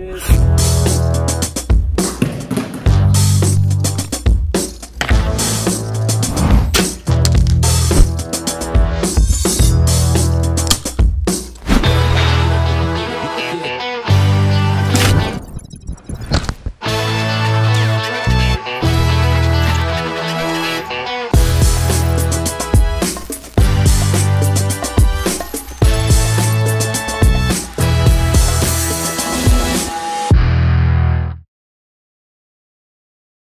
Cheers.